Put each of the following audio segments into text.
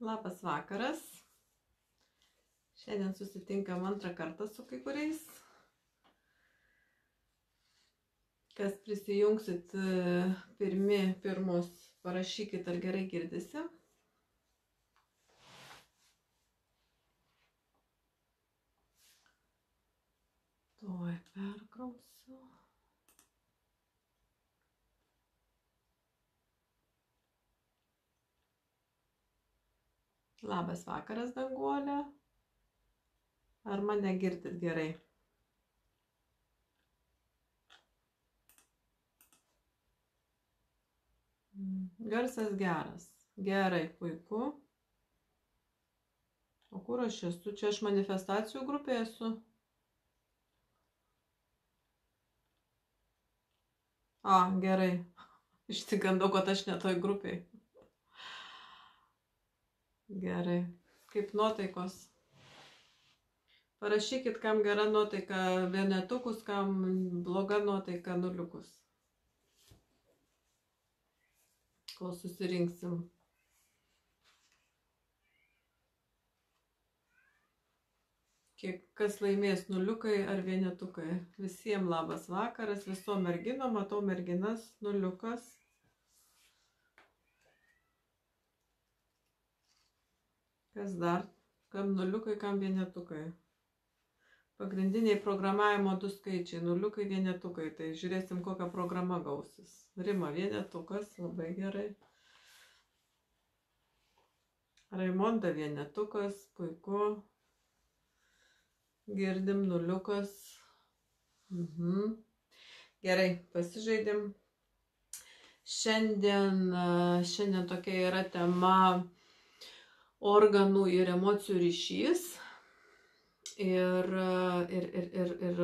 Labas vakaras. Šiandien susitinkam antrą kartą su kai kuriais. Kas prisijungsit e, pirmi, pirmus, parašykit, ar gerai girdisi. Tuoj perkrausiu. Labas vakaras, danguolė. Ar mane girdit gerai? Mm, Garsas geras. Gerai, puiku. O kur aš esu? Čia aš manifestacijų grupėje esu. A, gerai. Išsigandau, kad aš netoj grupiai. Gerai. Kaip nuotaikos? Parašykit, kam gera nuotaika vienetukus, kam bloga nuotaika nuliukus. Kol susirinksim. Kiek kas laimės nuliukai ar vienetukai. Visiems labas vakaras, visom merginom, matau merginas, nuliukas. Kas dar? Kam nuliukai, kam vienetukai. Pagrindiniai programavimo du skaičiai - nuliukai, vienetukai. Tai žiūrėsim, kokia programa gausis. Rima vienetukas, labai gerai. Raimonda vienetukas, puiku. Girdim nuliukas. Mhm. Gerai, pasižaidim. Šiandien, šiandien tokia yra tema organų ir emocijų ryšys. Ir, ir, ir, ir, ir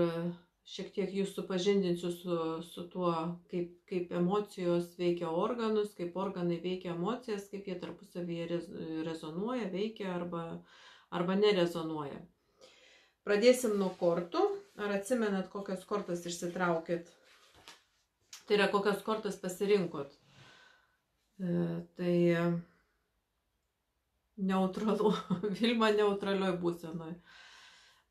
šiek tiek jūs supažindinsiu su, su tuo, kaip, kaip emocijos veikia organus, kaip organai veikia emocijas, kaip jie tarpusavyje rezonuoja, veikia arba, arba nerezonuoja. Pradėsim nuo kortų. Ar atsimenat, kokias kortas išsitraukėt? Tai yra, kokias kortas pasirinkot. E, tai neutralu, Vilma neutralioj būsenoj.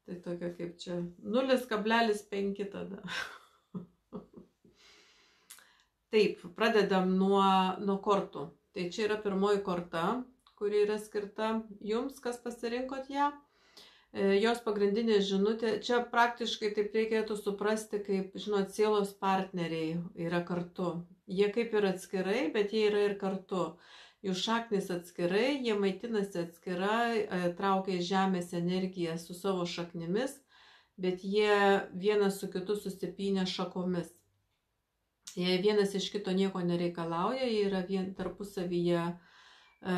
Tai tokia kaip čia 0,5 tada. Taip, pradedam nuo, nuo kortų. Tai čia yra pirmoji korta, kuri yra skirta jums, kas pasirinkot ją. E, jos pagrindinė žinutė, čia praktiškai taip reikėtų suprasti, kaip, žinot, sielos partneriai yra kartu. Jie kaip ir atskirai, bet jie yra ir kartu jų šaknis atskirai, jie maitinasi atskirai, e, traukia iš žemės energiją su savo šaknimis, bet jie vienas su kitu susipinę šakomis. Jie vienas iš kito nieko nereikalauja, jie yra vien tarpusavyje e,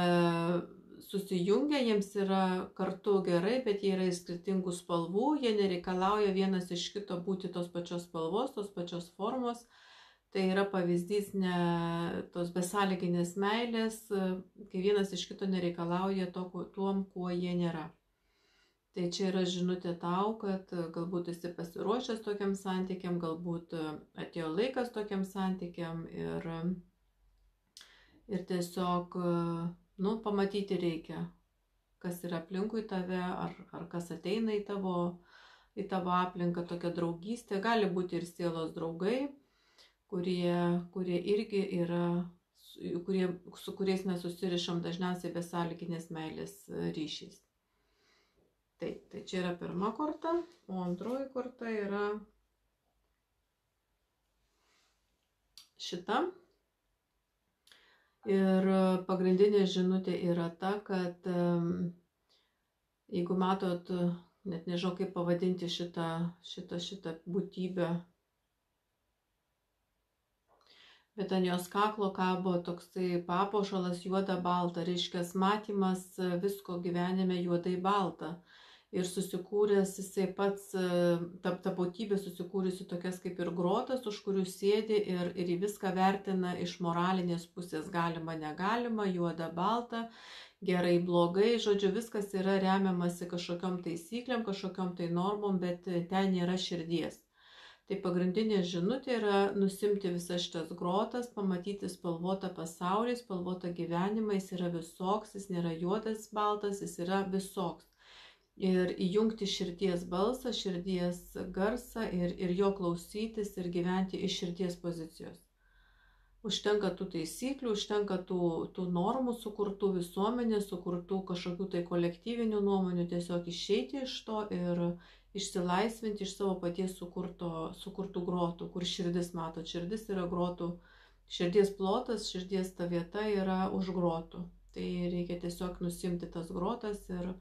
susijungia, jiems yra kartu gerai, bet jie yra iš skirtingų spalvų, jie nereikalauja vienas iš kito būti tos pačios spalvos, tos pačios formos. Tai yra pavyzdys ne tos besąlyginės meilės, kai vienas iš kito nereikalauja to, tuom, kuo jie nėra. Tai čia yra žinutė tau, kad galbūt esi pasiruošęs tokiam santykiam, galbūt atėjo laikas tokiam santykiam ir, ir tiesiog, nu, pamatyti reikia, kas yra aplinkui tave, ar, ar kas ateina į tavo, į tavo aplinką, tokia draugystė, gali būti ir sielos draugai kurie, kurie irgi yra, kurie, su kuriais mes susirišam dažniausiai besąlyginės meilės ryšiais. Taip, tai čia yra pirma korta, o antroji korta yra šita. Ir pagrindinė žinutė yra ta, kad jeigu matot, net nežinau kaip pavadinti šitą, šitą, šitą būtybę, bet ant jos kaklo kabo toksai papuošalas juoda balta, reiškia matymas visko gyvenime juodai balta. Ir susikūręs jisai pats, ta tapatybė susikūrusi tokias kaip ir grotas, už kurių sėdi ir, ir į viską vertina iš moralinės pusės galima, negalima, juoda, balta, gerai, blogai, žodžiu, viskas yra remiamasi kažkokiam taisyklėm, kažkokiam tai normom, bet ten nėra širdies. Tai pagrindinė žinutė yra nusimti visas šitas grotas, pamatyti spalvotą pasaulį, spalvotą gyvenimą, jis yra visoks, jis nėra juodas, baltas, jis yra visoks. Ir įjungti širdies balsą, širdies garsą ir, ir jo klausytis ir gyventi iš širdies pozicijos. Užtenka tų taisyklių, užtenka tų, tų normų sukurtų visuomenės, sukurtų kažkokių tai kolektyvinių nuomonių, tiesiog išeiti iš to ir, išsilaisvinti iš savo paties sukurto, sukurtų grotų, kur širdis mato. Širdis yra grotų, širdies plotas, širdies ta vieta yra už grotų. Tai reikia tiesiog nusimti tas grotas ir,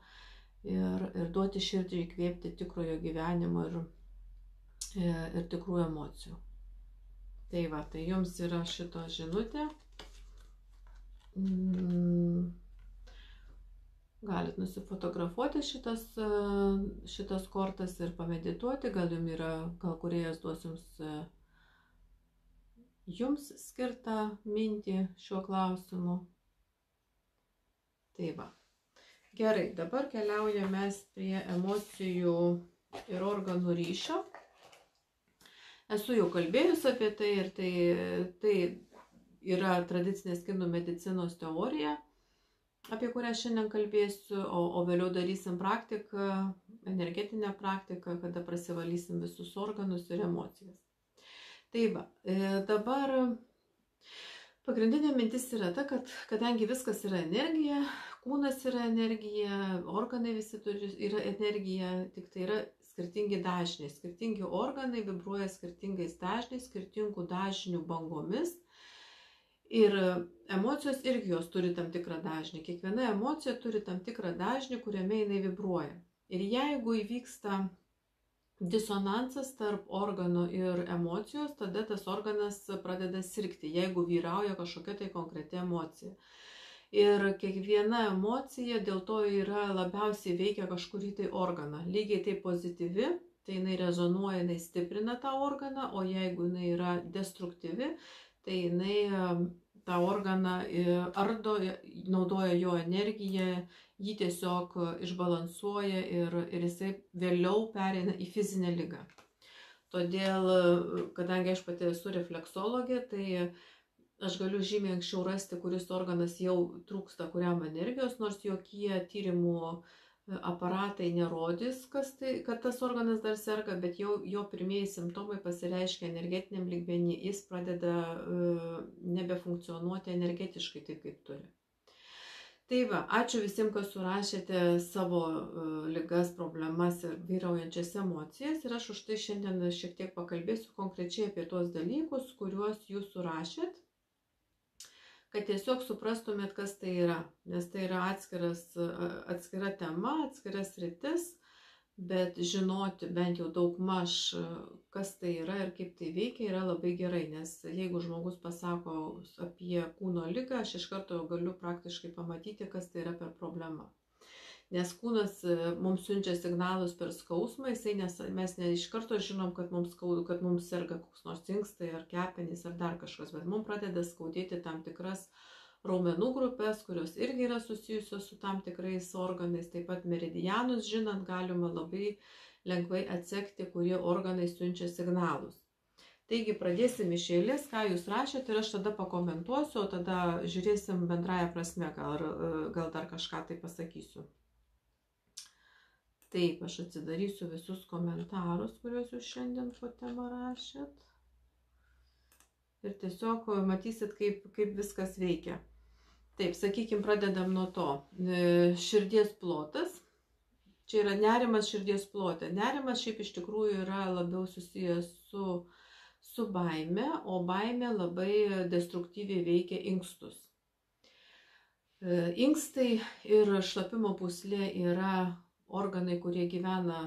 ir, ir duoti širdžiai įkvėpti tikrojo gyvenimo ir, ir, ir tikrų emocijų. Tai va, tai jums yra šito žinutė. Mm. Galit nusifotografuoti šitas, e, šitas kortas ir pamedituoti, gal jums yra, gal kuriejas duos jums, e, jums skirtą mintį šiuo klausimu. Tai va. Gerai, dabar keliaujame prie emocijų ir organų ryšio. Esu jau kalbėjus apie tai ir tai, tai yra tradicinės kinų medicinos teorija apie kurią šiandien kalbėsiu, o, o vėliau darysim praktiką, energetinę praktiką, kada prasivalysim visus organus ir emocijas. Tai va, e, dabar pagrindinė mintis yra ta, kad kadangi viskas yra energija, kūnas yra energija, organai visi turi, yra energija, tik tai yra skirtingi dažniai. Skirtingi organai vibruoja skirtingais dažniais, skirtingų dažnių bangomis Ir emocijos irgi jos turi tam tikrą dažnį. Kiekviena emocija turi tam tikrą dažnį, kuriame jinai vibruoja. Ir jeigu įvyksta disonansas tarp organo ir emocijos, tada tas organas pradeda sirgti, jeigu vyrauja kažkokia tai konkreti emocija. Ir kiekviena emocija dėl to yra labiausiai veikia kažkurį tai organą. Lygiai tai pozityvi, tai jinai rezonuoja, jinai stiprina tą organą, o jeigu jinai yra destruktyvi, tai jinai tą organą ardo, naudoja jo energiją, jį tiesiog išbalansuoja ir, ir jisai vėliau pereina į fizinę lygą. Todėl, kadangi aš pati esu refleksologė, tai aš galiu žymiai anksčiau rasti, kuris organas jau trūksta kuriam energijos, nors jokie tyrimų uh, aparatai nerodys, tai, kad tas organas dar serga, bet jau jo pirmieji simptomai pasireiškia energetiniam lygmenį, jis pradeda uh, nebefunkcionuoti energetiškai taip, kaip turi. Tai va, ačiū visiems, kas surašėte savo uh, ligas, problemas ir vyraujančias emocijas. Ir aš už tai šiandien šiek tiek pakalbėsiu konkrečiai apie tuos dalykus, kuriuos jūs surašėt kad tiesiog suprastumėt, kas tai yra, nes tai yra atskiras, atskira tema, atskiras rytis, bet žinoti bent jau daug maž, kas tai yra ir kaip tai veikia, yra labai gerai, nes jeigu žmogus pasako apie kūno lygą, aš iš karto galiu praktiškai pamatyti, kas tai yra per problemą nes kūnas e, mums siunčia signalus per skausmą, jisai nes, mes ne iš karto žinom, kad mums skaudu, kad mums serga koks nors inkstai ar kepenys ar dar kažkas, bet mums pradeda skaudėti tam tikras raumenų grupės, kurios irgi yra susijusios su tam tikrais organais, taip pat meridianus žinant galima labai lengvai atsekti, kurie organai siunčia signalus. Taigi pradėsim iš eilės, ką jūs rašėte ir aš tada pakomentuosiu, o tada žiūrėsim bendrąją prasme, gal, e, gal dar kažką tai pasakysiu. Taip, aš atsidarysiu visus komentarus, kuriuos jūs šiandien po temą rašėt. Ir tiesiog matysit, kaip, kaip viskas veikia. Taip, sakykime, pradedam nuo to. E, širdies plotas. Čia yra nerimas širdies plotė. Nerimas šiaip iš tikrųjų yra labiau susijęs su, su baime, o baime labai destruktyviai veikia inkstus. E, inkstai ir šlapimo puslė yra organai, kurie gyvena,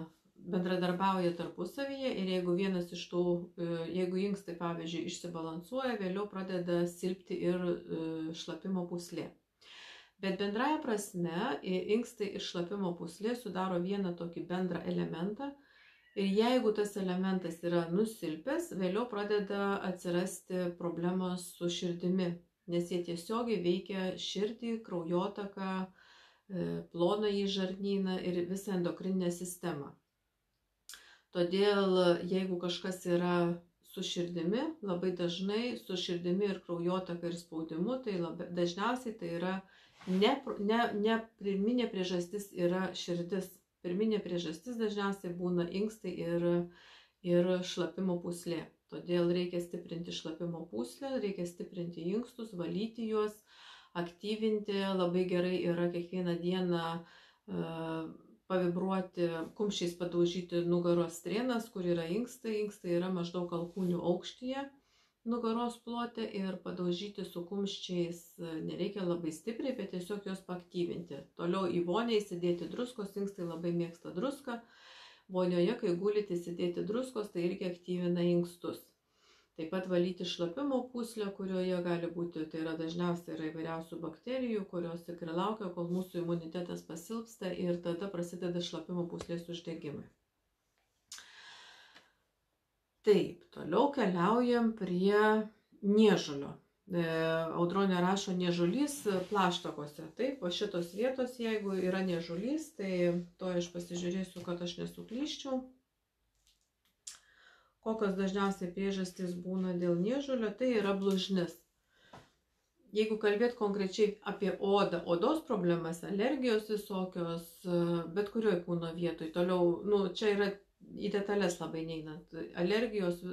bendradarbiauja tarpusavyje ir jeigu vienas iš tų, e, jeigu inkstai, pavyzdžiui, išsibalansuoja, vėliau pradeda silpti ir e, šlapimo puslė. Bet bendraja prasme, inkstai ir šlapimo puslė sudaro vieną tokį bendrą elementą. Ir jeigu tas elementas yra nusilpęs, vėliau pradeda atsirasti problemos su širdimi, nes jie tiesiogiai veikia širdį, kraujotaką, plonąjį žarnyną ir visą endokrininę sistemą. Todėl jeigu kažkas yra su širdimi, labai dažnai su širdimi ir kraujotaka ir spaudimu, tai labai, dažniausiai tai yra ne, ne, ne pirminė priežastis yra širdis. Pirminė priežastis dažniausiai būna inkstai ir, ir šlapimo puslė. Todėl reikia stiprinti šlapimo puslę, reikia stiprinti inkstus, valyti juos, aktyvinti. Labai gerai yra kiekvieną dieną uh, pavibruoti, kumščiais padaužyti nugaros strėnas, kur yra inkstai. Inkstai yra maždaug alkūnių aukštyje nugaros plote ir padaužyti su kumščiais nereikia labai stipriai, bet tiesiog juos paaktyvinti. Toliau į vonę įsidėti druskos, inkstai labai mėgsta druską. Vonioje, kai gulite įsidėti druskos, tai irgi aktyvina inkstus. Taip pat valyti šlapimo puslę, kurioje gali būti, tai yra dažniausiai yra įvairiausių bakterijų, kurios tik ir laukia, kol mūsų imunitetas pasilpsta ir tada prasideda šlapimo puslės uždegimai. Taip, toliau keliaujam prie niežulio. E, audronė rašo niežulys plaštakose. Taip, po šitos vietos, jeigu yra niežulys, tai to aš pasižiūrėsiu, kad aš nesuklyščiau kokios dažniausiai priežastys būna dėl niežulio, tai yra blužnis. Jeigu kalbėt konkrečiai apie odą, odos problemas, alergijos visokios, bet kurioj kūno vietoj, toliau, nu, čia yra į detalės labai neinant. Alergijos,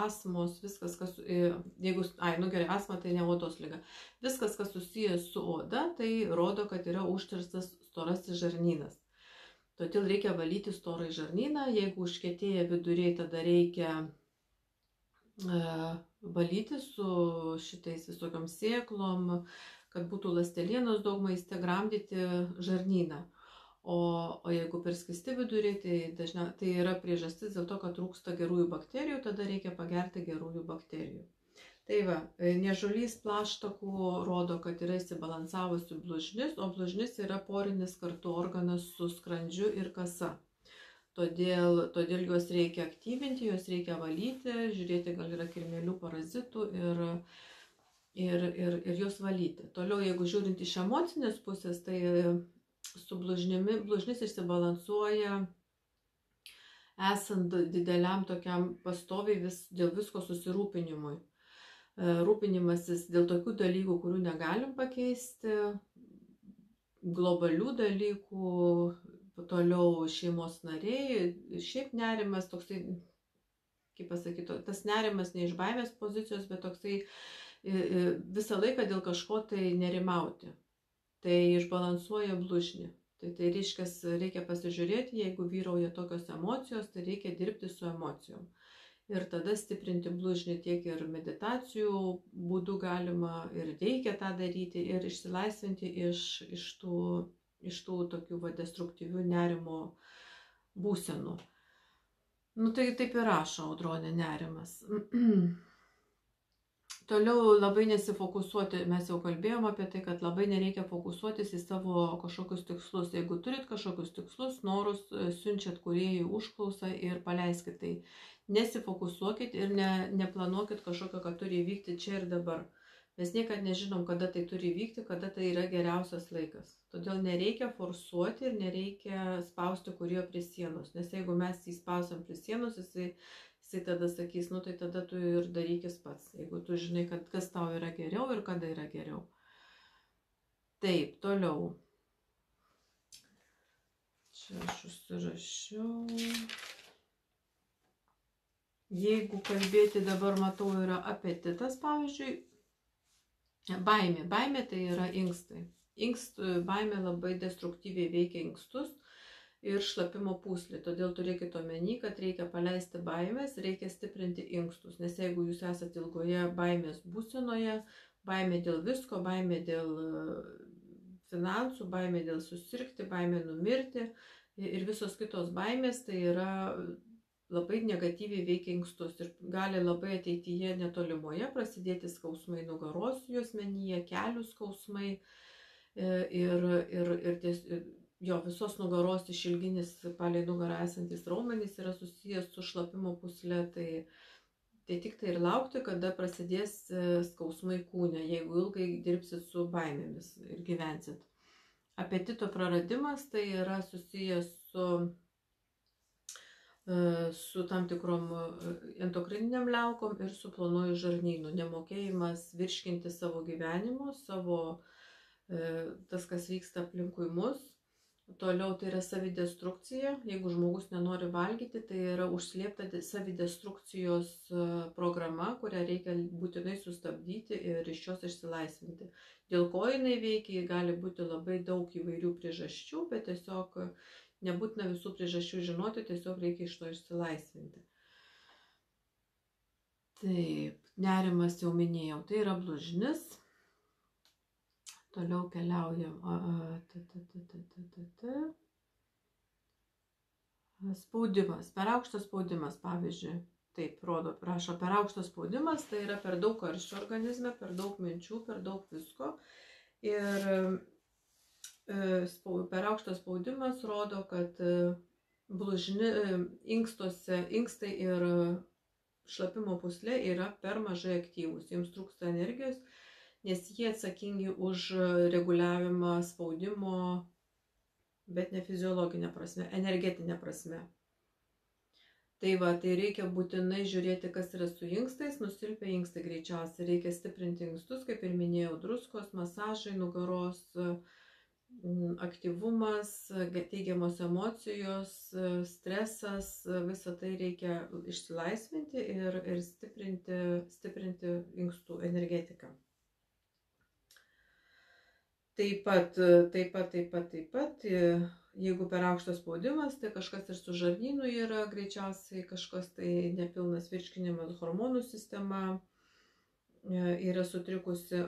asmos, viskas, kas, jeigu, ai, nu gerai, asma tai ne odos lyga. Viskas, kas susijęs su oda, tai rodo, kad yra užtirstas storasis žarnynas. Todėl reikia valyti storai žarnyną, jeigu užkėtėja viduriai, tada reikia e, valyti su šitais visokiam sėklom, kad būtų lastelienos daug maiste, gramdyti žarnyną. O, o jeigu perskisti viduriai, tai, dažnia, tai yra priežastis dėl to, kad trūksta gerųjų bakterijų, tada reikia pagerti gerųjų bakterijų. Tai va, e, nežulys plaštakų rodo, kad yra įsibalansavusi blužnis, o blužnis yra porinis kartu organas su skrandžiu ir kasa. Todėl, todėl juos reikia aktyvinti, juos reikia valyti, žiūrėti, gal yra kirmėlių parazitų ir, ir, ir, ir juos valyti. Toliau, jeigu žiūrint iš emocinės pusės, tai su blužnimi, blužnis išsibalansuoja esant dideliam tokiam pastoviai vis, dėl visko susirūpinimui. E, rūpinimasis dėl tokių dalykų, kurių negalim pakeisti, globalių dalykų, toliau šeimos nariai, šiaip nerimas toksai, kaip pasakyti, tas nerimas ne iš baimės pozicijos, bet toksai visą laiką dėl kažko tai nerimauti. Tai išbalansuoja blužnį. Tai, tai reiškia, reikia pasižiūrėti, jeigu vyrauja tokios emocijos, tai reikia dirbti su emocijom ir tada stiprinti blužnį tiek ir meditacijų būdų galima ir reikia tą daryti ir išsilaisvinti iš, iš, tų, iš tų tokių va, destruktyvių nerimo būsenų. Nu tai taip ir rašo audronė nerimas. Toliau labai nesifokusuoti, mes jau kalbėjom apie tai, kad labai nereikia fokusuotis į savo kažkokius tikslus. Jeigu turit kažkokius tikslus, norus, siunčiat kuriejų užklausą ir paleiskit tai nesifokusuokit ir ne, neplanuokit kažkokio, kad turi įvykti čia ir dabar. Mes niekad nežinom, kada tai turi įvykti, kada tai yra geriausias laikas. Todėl nereikia forsuoti ir nereikia spausti kurio prie sienos. Nes jeigu mes jį spausim prie sienos, jisai, jisai tada sakys, nu tai tada tu ir darykis pats. Jeigu tu žinai, kad kas tau yra geriau ir kada yra geriau. Taip, toliau. Čia aš užsirašiau. Jeigu kalbėti dabar, matau, yra apetitas, pavyzdžiui, baimė. Baimė tai yra inkstai. Inkstų baimė labai destruktyviai veikia inkstus ir šlapimo pūslį. Todėl turėkite omeny, kad reikia paleisti baimės, reikia stiprinti inkstus. Nes jeigu jūs esate ilgoje baimės būsenoje, baimė dėl visko, baimė dėl e, finansų, baimė dėl susirgti, baimė numirti ir visos kitos baimės, tai yra labai negatyviai veikia inkstus ir gali labai ateityje netolimoje prasidėti skausmai nugaros juosmenyje, kelių skausmai e, ir, ir, ir, ties, ir jo visos nugaros išilginis palei nugarą esantis raumenys yra susijęs su šlapimo pusle, tai, tai tik tai ir laukti, kada prasidės e, skausmai kūne, jeigu ilgai dirbsit su baimėmis ir gyvensit. Apetito praradimas tai yra susijęs su su tam tikrom endokrininiam liaukom ir su plonuoju žarnynu. Nemokėjimas virškinti savo gyvenimo, savo tas, kas vyksta aplinkui mus Toliau tai yra savidestrukcija. Jeigu žmogus nenori valgyti, tai yra užslėpta savidestrukcijos e, programa, kurią reikia būtinai sustabdyti ir iš jos išsilaisvinti. Dėl ko jinai veikia, gali būti labai daug įvairių priežasčių, bet tiesiog nebūtina visų priežasčių žinoti, tiesiog reikia iš to išsilaisvinti. Taip, nerimas jau minėjau, tai yra blužnis Toliau keliaujam. Spaudimas, per aukštas spaudimas, pavyzdžiui, taip rodo, prašo, per aukštas spaudimas, tai yra per daug karščio organizme, per daug minčių, per daug visko. Ir e, per aukštas spaudimas rodo, kad e, blužni e, inkstuose, inkstai ir šlapimo puslė yra per mažai aktyvūs, jiems trūksta energijos nes jie atsakingi už reguliavimą spaudimo, bet ne fiziologinė prasme, energetinė prasme. Tai va, tai reikia būtinai žiūrėti, kas yra su inkstais, nusilpia inkstai greičiausiai, reikia stiprinti inkstus, kaip ir minėjau, druskos, masažai, nugaros, mm, aktyvumas, teigiamos emocijos, stresas, visą tai reikia išsilaisvinti ir, ir stiprinti, stiprinti inkstų energetiką. Taip pat, taip pat, taip pat, taip pat, jeigu per aukštas spaudimas, tai kažkas ir su žarnynu yra greičiausiai, kažkas tai nepilnas virškinimas, hormonų sistema e, yra sutrikusi.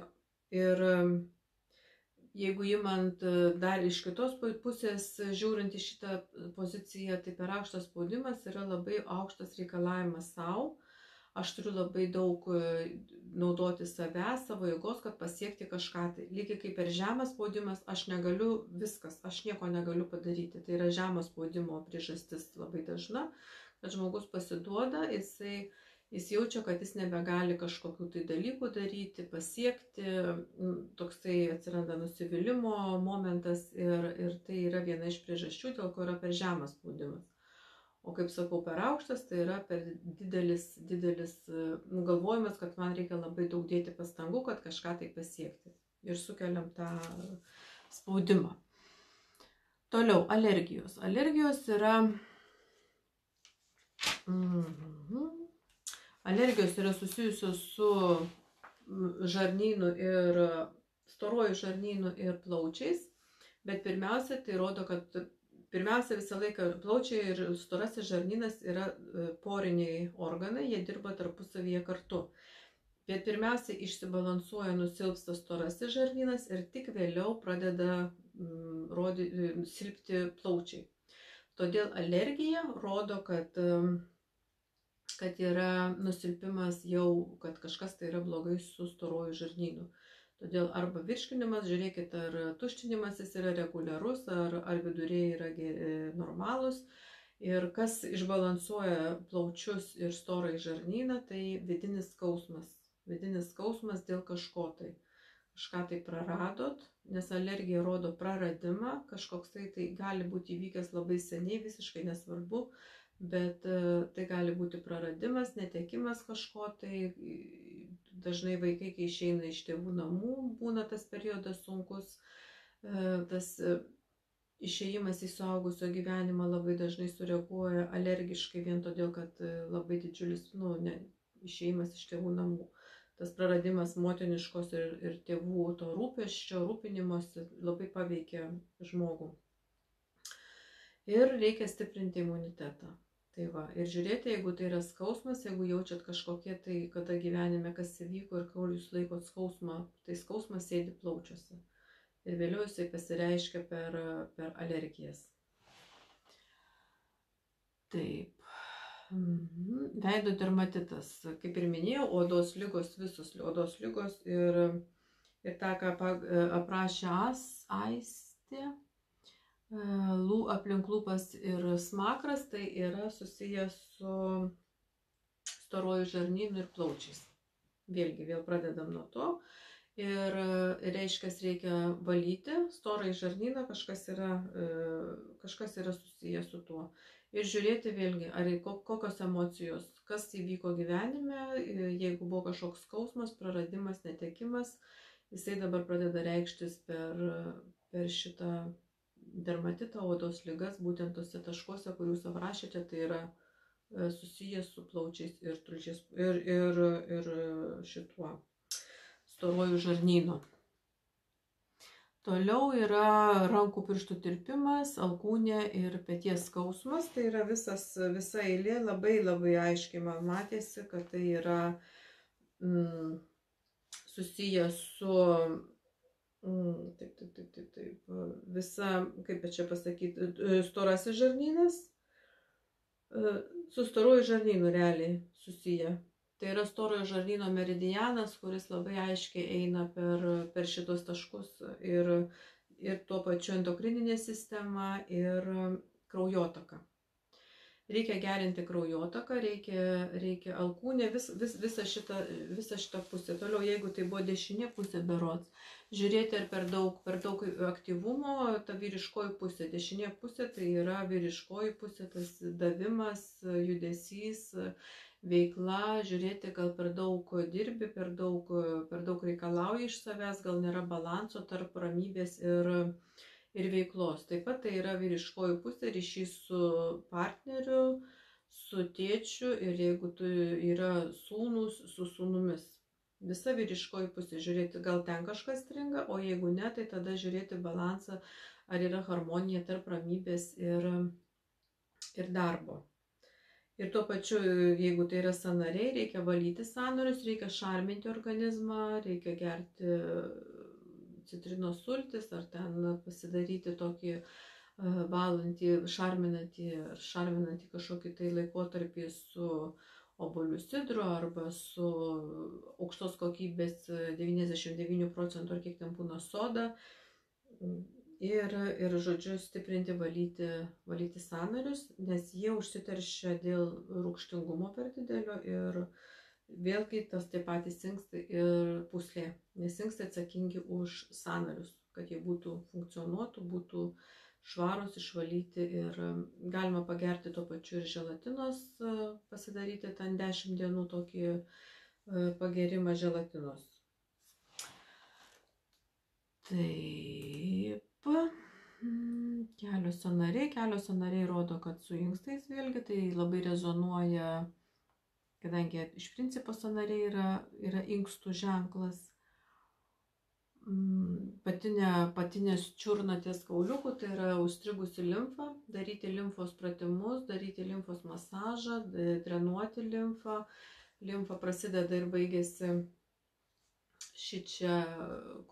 Ir jeigu įmant dar iš kitos pusės, žiūrint į šitą poziciją, tai per aukštas spaudimas yra labai aukštas reikalavimas savo aš turiu labai daug e, naudoti save, savo jėgos, kad pasiekti kažką. Tai lygiai kaip per žemą spaudimas, aš negaliu viskas, aš nieko negaliu padaryti. Tai yra žemą spaudimo priežastis labai dažna, kad žmogus pasiduoda, jisai, jis jaučia, kad jis nebegali kažkokių tai dalykų daryti, pasiekti, toksai atsiranda nusivylimų momentas ir, ir tai yra viena iš priežasčių, dėl ko yra per žemas spaudimas. O kaip sakau, per aukštas tai yra per didelis, didelis nu, galvojimas, kad man reikia labai daug dėti pastangų, kad kažką tai pasiekti. Ir sukeliam tą spaudimą. Toliau, alergijos. Alergijos yra. Mhm. Alergijos yra susijusios su žarnynu ir storuoju žarnynu ir plaučiais. Bet pirmiausia, tai rodo, kad Pirmiausia, visą laiką plaučiai ir storasis žarnynas yra e, poriniai organai, jie dirba tarpusavyje kartu. Bet pirmiausia, išsibalansuoja, nusilpsta storasis žarnynas ir tik vėliau pradeda mm, rodi, e, silpti plaučiai. Todėl alergija rodo, kad, kad yra nusilpimas jau, kad kažkas tai yra blogai su storuoju žarnynu. Todėl arba virškinimas, žiūrėkit, ar tuštinimasis yra reguliarus, ar, ar viduriai yra e, normalūs. Ir kas išbalansuoja plaučius ir storą į žarnyną, tai vidinis skausmas. Vidinis skausmas dėl kažko tai. Kažką tai praradot, nes alergija rodo praradimą, kažkoks tai, tai gali būti įvykęs labai seniai, visiškai nesvarbu, bet e, tai gali būti praradimas, netekimas kažko tai, dažnai vaikai, kai išeina iš tėvų namų, būna tas periodas sunkus, e, tas e, išėjimas į suaugusio gyvenimą labai dažnai sureaguoja alergiškai vien todėl, kad e, labai didžiulis, nu, ne, išėjimas iš tėvų namų. Tas praradimas motiniškos ir, ir tėvų to rūpeščio, rūpinimosi labai paveikia žmogų. Ir reikia stiprinti imunitetą. Tai va, ir žiūrėti, jeigu tai yra skausmas, jeigu jaučiat kažkokie tai, kada gyvenime kas įvyko ir kol jūs laikot skausmą, tai skausmas sėdi plaučiuose. Ir vėliau jisai pasireiškia per, per alergijas. Taip. Mhm. Veido dermatitas. Kaip ir minėjau, odos lygos, visos odos lygos ir, ir tą, ką aprašė As, Aistė lū, aplink lūpas ir smakras, tai yra susijęs su storuoju žarnynu ir plaučiais. Vėlgi, vėl pradedam nuo to. Ir reiškia, reikia valyti storą žarnyną, kažkas yra, kažkas yra susijęs su tuo. Ir žiūrėti vėlgi, ar kokios emocijos, kas įvyko gyvenime, jeigu buvo kažkoks skausmas, praradimas, netekimas, jisai dabar pradeda reikštis per, per šitą dermatitą, odos lygas, būtent tose taškuose, kur jūs aprašėte, tai yra e, susijęs su plaučiais ir, tulžiais, ir, ir, ir šituo storuoju žarnynu. Toliau yra rankų pirštų tirpimas, alkūnė ir pėties skausmas. Tai yra visas, visa eilė labai labai aiškiai man matėsi, kad tai yra mm, susijęs su taip, taip, taip, taip, taip. Visa, kaip čia pasakyti, e, storasis žarnynas e, su storuoju žarnynu realiai susiję. Tai yra storojo žarnyno meridianas, kuris labai aiškiai eina per, per šitos taškus ir, ir tuo pačiu endokrininė sistema ir kraujotaka reikia gerinti kraujotaką, reikia, reikia alkūnę, vis, vis, visą, šitą, visą šitą pusę. Toliau, jeigu tai buvo dešinė pusė berots, žiūrėti ar per daug, per daug aktyvumo, ta vyriškoji pusė. Dešinė pusė tai yra vyriškoji pusė, tas davimas, judesys, veikla, žiūrėti, gal per daug dirbi, per daug, per daug reikalauji iš savęs, gal nėra balanso tarp ramybės ir ir veiklos. Taip pat tai yra vyriškoji pusė ryšys su partneriu, su tėčiu ir jeigu tu yra sūnus, su sūnumis. Visa vyriškoji pusė žiūrėti, gal ten kažkas stringa, o jeigu ne, tai tada žiūrėti balansą, ar yra harmonija tarp ramybės ir, ir darbo. Ir tuo pačiu, jeigu tai yra sanariai, reikia valyti sanarius, reikia šarminti organizmą, reikia gerti citrinos sultis ar ten pasidaryti tokį e, valantį, šarminantį, šarminantį kažkokį tai laikotarpį su obolių sidru arba su aukštos kokybės 99 procentų ar kiek ten būna soda. Ir, ir, žodžiu, stiprinti, valyti, valyti sanarius, nes jie užsiteršia dėl rūkštingumo per didelio ir uh, Vėlgi tas tie patys inkstai ir puslė, nes inkstai atsakingi už sanarius, kad jie būtų funkcionuotų, būtų švarus, išvalyti ir um, galima pagerti tuo pačiu ir želatinos, uh, pasidaryti ten 10 dienų tokį uh, pagerimą želatinos. Taip, mm, kelios sanariai, kelios sanariai rodo, kad su inkstais vėlgi tai labai rezonuoja kadangi iš principo sanariai yra, yra inkstų ženklas. Mm, patinė, patinės čiurnatės kauliukų, tai yra užstrigusi limfa, daryti limfos pratimus, daryti limfos masažą, drenuoti limfą. Limfa prasideda ir baigėsi ši čia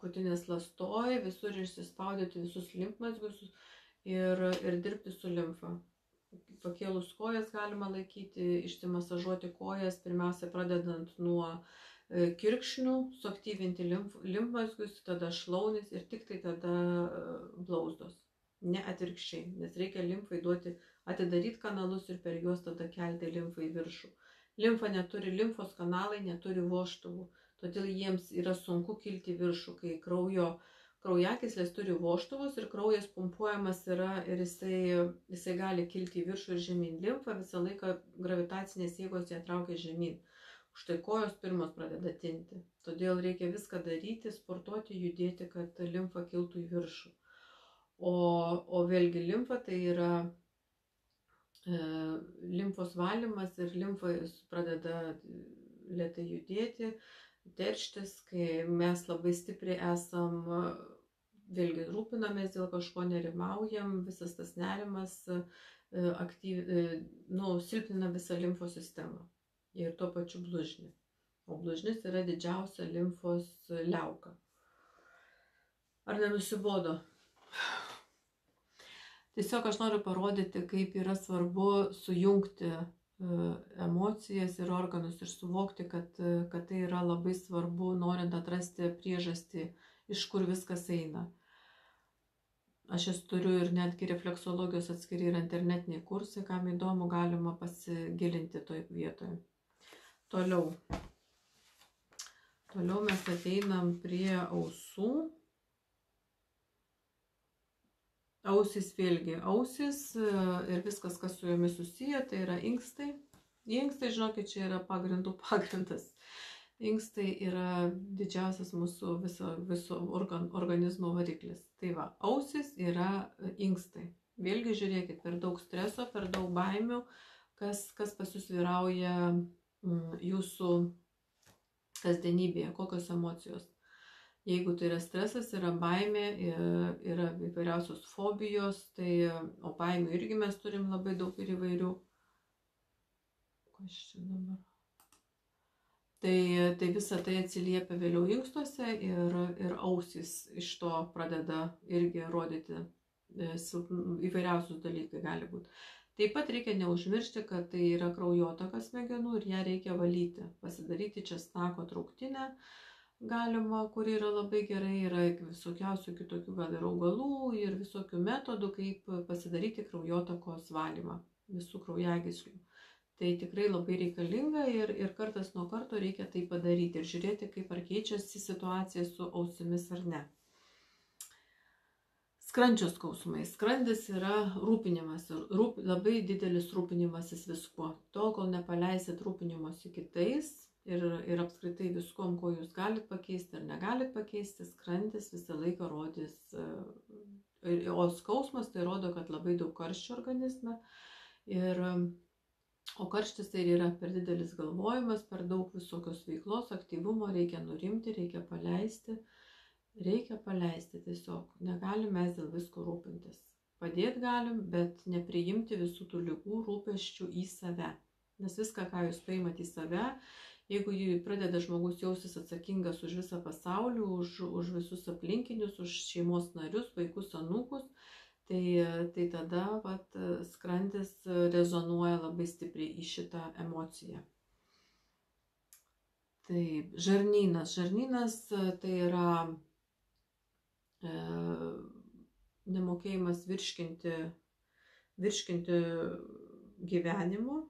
krūtinės lastoj, visur išsispaudyti visus limfmazgius ir, ir dirbti su limfa pakėlus kojas galima laikyti, išsimasažuoti kojas, pirmiausia pradedant nuo e, kirkšnių, suaktyvinti limf, limfmazgius, tada šlaunis ir tik tai tada e, blauzdos. Ne atvirkščiai, nes reikia limfai duoti, atidaryti kanalus ir per juos tada kelti limfą į viršų. Limfa neturi, limfos kanalai neturi voštuvų, todėl jiems yra sunku kilti viršų, kai kraujo uh, kraujagyslės turi voštuvus ir kraujas pumpuojamas yra ir jisai, jisai gali kilti į viršų ir žemyn. Limfa visą laiką gravitacinės jėgos ją traukia žemyn. Štai kojos pirmos pradeda tinti. Todėl reikia viską daryti, sportuoti, judėti, kad limfa kiltų į viršų. O, o vėlgi limfa tai yra e, limfos valymas ir limfa pradeda lietai judėti, terštis, kai mes labai stipriai esam vėlgi rūpinamės dėl kažko, nerimaujam, visas tas nerimas e, aktyv, e, nu, silpnina visą limfo sistemą ir tuo pačiu blužnį. O blužnis yra didžiausia limfos liauka. Ar nenusibodo? Tiesiog aš noriu parodyti, kaip yra svarbu sujungti e, emocijas ir organus ir suvokti, kad, kad tai yra labai svarbu, norint atrasti priežastį iš kur viskas eina. Aš jas turiu ir netgi refleksologijos atskiri yra internetiniai kursai, kam įdomu, galima pasigilinti toj vietoje. Toliau. Toliau mes ateinam prie ausų. Ausis vėlgi ausis ir viskas, kas su jomis susiję, tai yra inkstai. Inkstai, žinokit, čia yra pagrindų pagrindas. Inkstai yra didžiausias mūsų viso, viso organ, organizmo variklis. Tai va, ausis yra inkstai. Vėlgi žiūrėkit, per daug streso, per daug baimių, kas, kas pas jūs vyrauja mm, jūsų kasdienybėje, kokios emocijos. Jeigu tai yra stresas, yra baimė, yra įvairiausios fobijos, tai, o baimių irgi mes turim labai daug ir įvairių. Kas čia dabar? Tai, tai visa tai atsiliepia vėliau inkstuose ir, ir ausis iš to pradeda irgi rodyti e, įvairiausius dalykai gali būti. Taip pat reikia neužmiršti, kad tai yra kraujotaka smegenų ir ją reikia valyti, pasidaryti česnako trauktinę, uh, galima, kuri yra labai gerai, yra visokiausių kitokių gal ir augalų ir visokių metodų, kaip pasidaryti kraujotakos valymą visų kraujagyslių. Tai tikrai labai reikalinga ir, ir kartas nuo karto reikia tai padaryti ir žiūrėti, kaip ar keičiasi situacija su ausimis ar ne. Skrandžio skausmai. Skrandis yra rūpinimas, rūp, labai didelis rūpinimasis viskuo. Tol, kol nepaleisit rūpinimuose kitais, ir, ir apskritai viskom, ko jūs galite pakeisti ar negalit pakeisti, skrandis visą laiką rodys, e, o skausmas tai rodo, kad labai daug karščio organizme. Ir, o karštis tai yra per didelis galvojimas, per daug visokios veiklos, aktyvumo, reikia nurimti, reikia paleisti. Reikia paleisti tiesiog. Negalim mes dėl visko rūpintis. Padėti galim, bet nepriimti visų tų lygų rūpeščių į save. Nes viską, ką jūs paimate į save, jeigu pradeda žmogus jausis atsakingas už visą pasaulį, už, už visus aplinkinius, už šeimos narius, vaikus, anūkus, tai, tai tada vat, skrandis rezonuoja labai stipriai į šitą emociją. Taip, žarnynas. Žarnynas tai yra e, nemokėjimas virškinti, virškinti gyvenimo,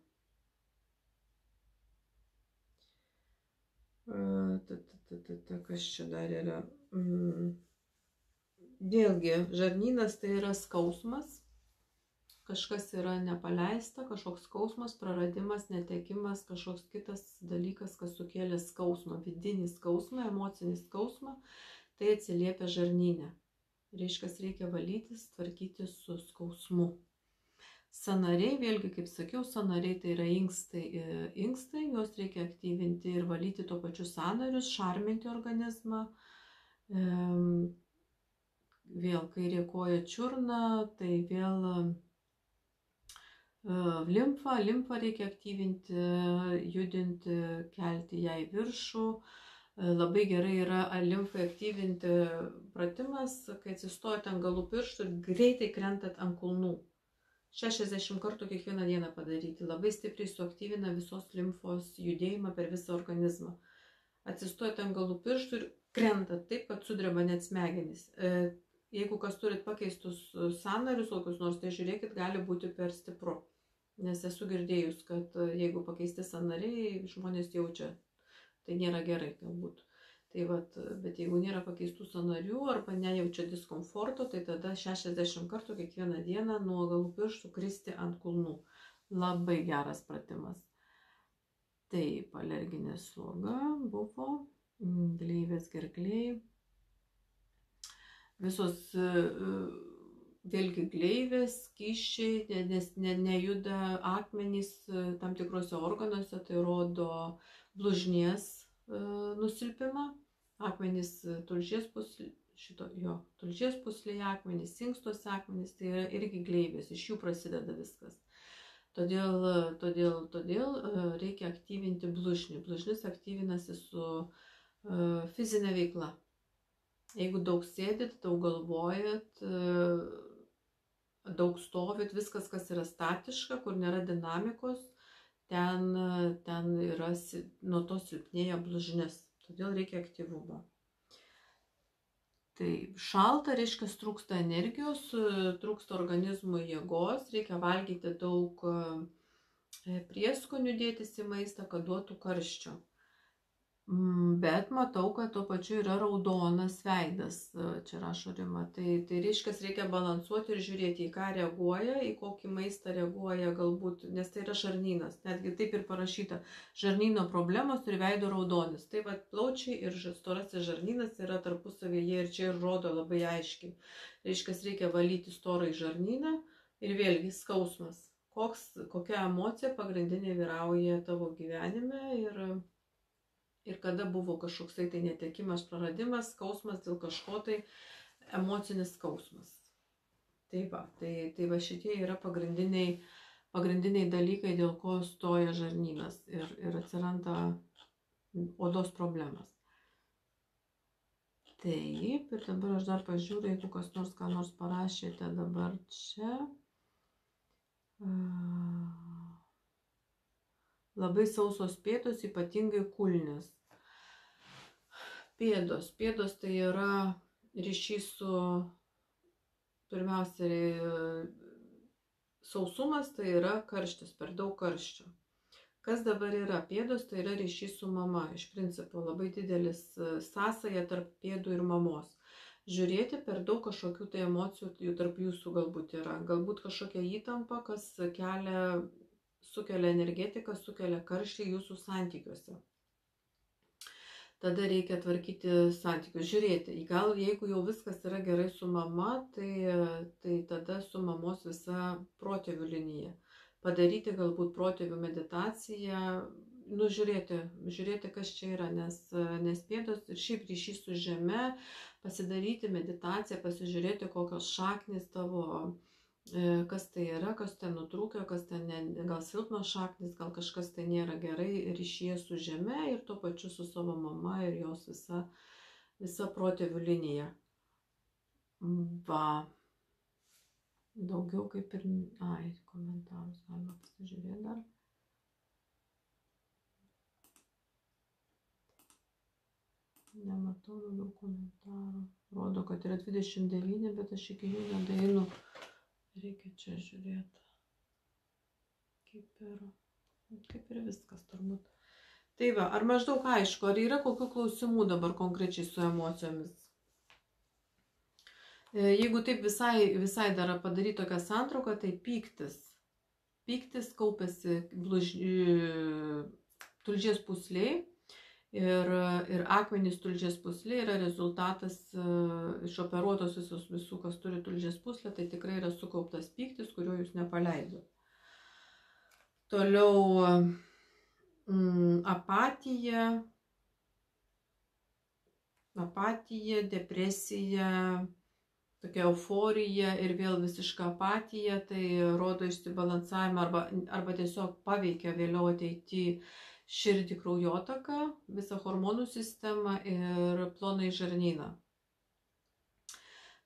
Ta, ta, ta, ta, ta, kas čia dar yra? Mm. Vėlgi, žarnynas tai yra skausmas, kažkas yra nepaleista, kažkoks skausmas, praradimas, netekimas, kažkoks kitas dalykas, kas sukėlė skausmą, vidinį skausmą, emocinį skausmą, tai atsiliepia žarnynę. Reiškia, reikia valytis, tvarkyti su skausmu. Sanariai, vėlgi, kaip sakiau, sanariai tai yra inkstai, inkstai, juos reikia aktyvinti ir valyti tuo pačiu sanarius, šarminti organizmą. Vėl kairė koja čiurna, tai vėl e, limfa, limfa reikia aktyvinti, judinti, kelti ją į viršų. E, labai gerai yra limfai aktyvinti pratimas, kai atsistojate ant galų pirštų ir greitai krentat ant kulnų 60 kartų kiekvieną dieną padaryti. Labai stipriai suaktyvina visos limfos judėjimą per visą organizmą. Atsistojate ant galų pirštų ir krenta taip, kad sudreba net smegenys. E, jeigu kas turit pakeistus sanarius kokius nors, tai žiūrėkit, gali būti per stipru. Nes esu girdėjus, kad e, jeigu pakeisti sanariai, žmonės jaučia, tai nėra gerai galbūt. Tai vat, bet jeigu nėra pakeistų sanarių arba nejaučia diskomforto, tai tada 60 kartų kiekvieną dieną nuo galų pirštų kristi ant kulnų. Labai geras pratimas. Taip, alerginė sloga buvo, gleivės gerkliai. Visos e, vėlgi gleivės, kyšiai, nes ne, nejuda akmenys e, tam tikrose organuose, tai rodo blužnies e, nusilpimą akmenys e, tulžies puslė, šito jo, tulžies puslėje akmenys, sinkstuose akmenys, tai yra irgi gleivės, iš jų prasideda viskas. Todėl, todėl, todėl e, reikia aktyvinti blužnį. Blužnis aktyvinasi su uh, fizinė veikla. Jeigu daug sėdit, daug galvojat, uh, daug stovit, viskas, kas yra statiška, kur nėra dinamikos, ten, ten yra, nuo to silpnėja blužnis. Todėl reikia aktyvumo. Tai šalta reiškia trūksta energijos, trūksta organizmų jėgos, reikia valgyti daug e, prieskonių dėtis į maistą, kad duotų karščio. Mm, bet matau, kad tuo pačiu yra raudonas veidas, e, čia rašo Rima. Tai, tai reiškia, reikia balansuoti ir žiūrėti, į ką reaguoja, į kokį maistą reaguoja galbūt, nes tai yra žarnynas. Netgi taip ir parašyta, žarnyno problemos ir veido raudonis. Tai vad plaučiai ir storasis žarnynas yra tarpusavėje ir čia ir rodo labai aiškiai. Reiškia, reikia valyti storą į žarnyną ir vėlgi skausmas. Koks, kokia emocija pagrindinė vyrauja tavo gyvenime ir ir kada buvo kažkoksai tai netekimas, praradimas, skausmas dėl kažko tai, emocinis skausmas. Tai va, tai, tai va šitie yra pagrindiniai, pagrindiniai dalykai, dėl ko stoja žarnynas ir, ir atsiranda odos problemas. Taip, ir dabar aš dar pažiūrėjau, jeigu kas nors ką nors parašėte dabar čia. Labai sausos pėtos, ypatingai kulnės pėdos. Pėdos tai yra ryšys su, pirmiausia, sausumas tai yra karštis, per daug karščio. Kas dabar yra pėdos, tai yra ryšys su mama. Iš principo labai didelis e, sąsaja tarp pėdų ir mamos. Žiūrėti per daug kažkokių tai emocijų jų tarp jūsų galbūt yra. Galbūt kažkokia įtampa, kas kelia, sukelia energetiką, sukelia karštį jūsų santykiuose tada reikia tvarkyti santykius, žiūrėti. Gal jeigu jau viskas yra gerai su mama, tai, tai tada su mamos visa protėvių linija. Padaryti galbūt protėvių meditaciją, nužiūrėti, žiūrėti, kas čia yra, nes, nes pėdos ir šiaip ryšys su žeme, pasidaryti meditaciją, pasižiūrėti, kokios šaknis tavo E, kas tai yra, kas ten nutrūkio, kas ten ne, gal silpnos šaknis, gal kažkas tai nėra gerai ryšyje su žeme ir tuo pačiu su savo mama ir jos visa, visa protėvių linija. Va. Daugiau kaip ir... Ai, komentarus galima pasižiūrėti dar. Nematau daugiau komentarų. Rodo, kad yra 29, bet aš iki jų nedainu. Reikia čia žiūrėti. Kaip ir, kaip ir viskas turbūt. Tai va, ar maždaug aišku, ar yra kokių klausimų dabar konkrečiai su emocijomis? E, jeigu taip visai, visai dar padaryti tokią santrauką, tai pyktis. Pyktis kaupėsi bluž... tulžies pusliai Ir, ir akmenys tulžės puslė yra rezultatas uh, išoperuotos visos visų, kas turi tulžės puslę, tai tikrai yra sukauptas pyktis, kurio jūs nepaleidot. Toliau mm, apatija, apatija, depresija, tokia euforija ir vėl visiška apatija, tai rodo išsibalansavimą arba, arba tiesiog paveikia vėliau ateityje širdį kraujotaką, visą hormonų sistemą ir plonai žarnyną.